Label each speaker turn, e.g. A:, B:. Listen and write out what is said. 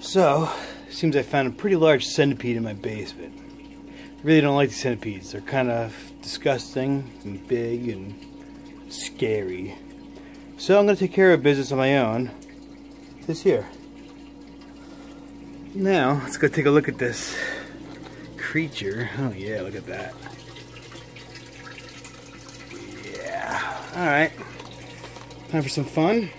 A: So, seems I found a pretty large centipede in my basement. I Really don't like the centipedes. They're kind of disgusting and big and scary. So I'm going to take care of business on my own. This here. Now, let's go take a look at this creature. Oh yeah, look at that. Yeah. Alright. Time for some fun.